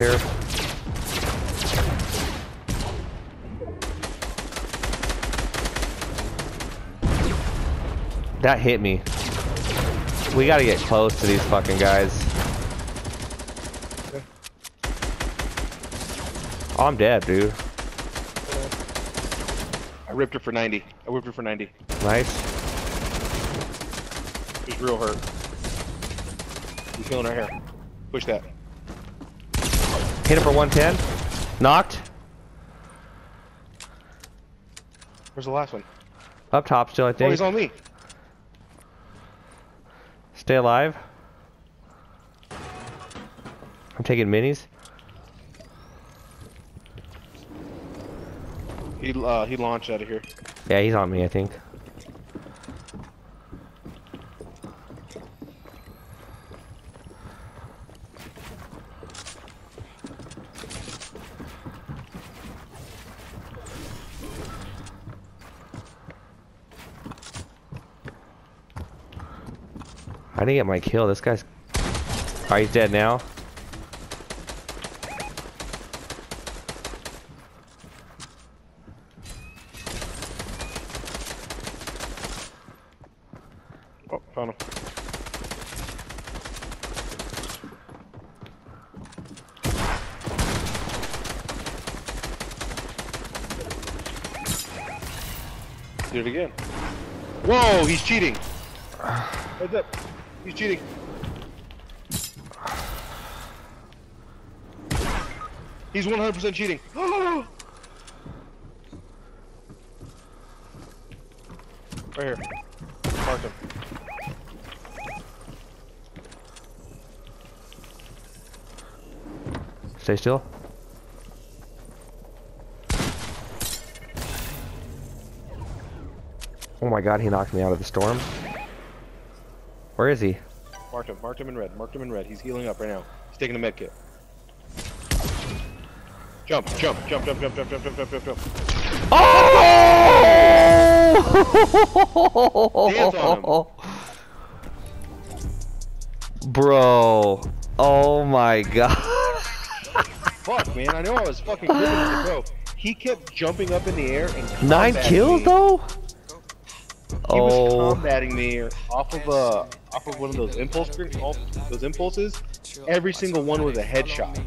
here. That hit me. We gotta get close to these fucking guys. Oh, I'm dead, dude. I ripped her for 90. I ripped her for 90. Nice. She's real hurt. He's feeling her hair. Push that. Hit him for 110. Knocked. Where's the last one? Up top still, I think. Oh, he's on me. Stay alive. I'm taking minis. He uh, he launched out of here. Yeah, he's on me, I think. I didn't get my kill. This guy's. Oh, he's dead now. Oh, found him. Do it again. Whoa, he's cheating. Heads up. He's cheating. He's 100% cheating. right here. Mark him. Stay still. Oh my god, he knocked me out of the storm. Where is he? Marked him. Marked him in red. Marked him in red. He's healing up right now. He's taking a med kit. Jump, jump, jump, jump, jump, jump, jump, jump, jump, jump, jump. Oh! Dance on Bro. Oh my god. Fuck, man. I know I was fucking gripping the bro. He kept jumping up in the air and Nine kills me. though? He was Oh. combating me off of uh off of one of those impulse those impulses. Every single one was a headshot.